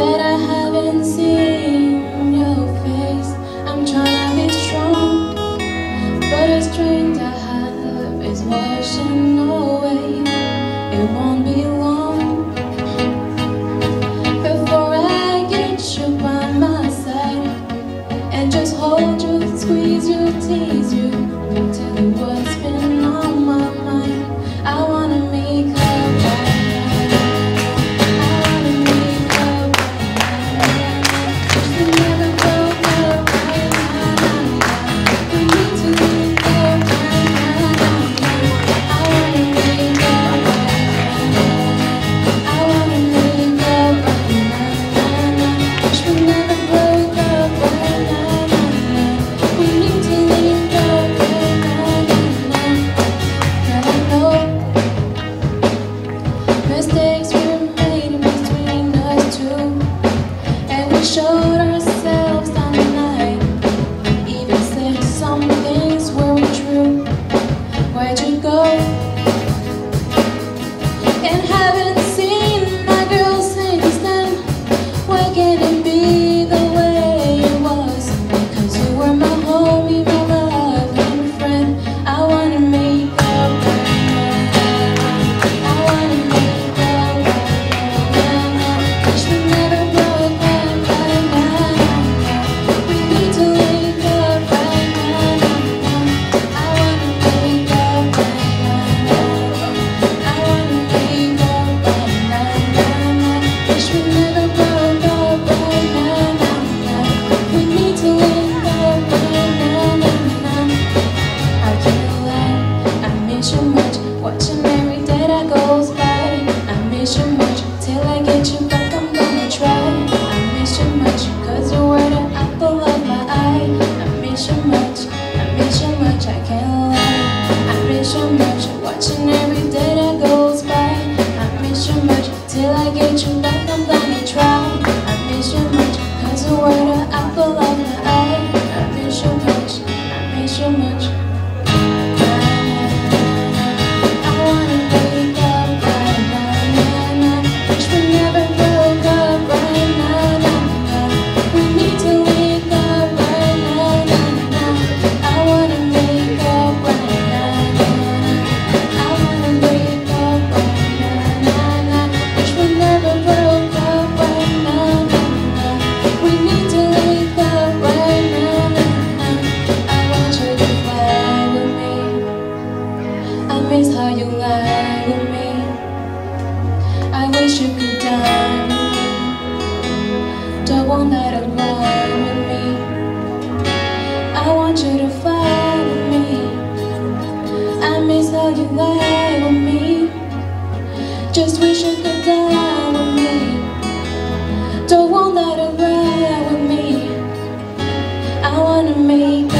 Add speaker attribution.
Speaker 1: that I haven't seen. You much, I miss you much, I can't lie. I miss you much, watching every day that goes by. I miss you much, till I get you back, I'm gonna try. I miss you much, cause the word of apple of my eye. I miss you much, I miss you much. How you lie with me. I wish you could die with me. Don't want that run with me. I want you to fight with me. I miss how you lie with me. Just wish you could die with me. Don't want that to ride with me. I wanna make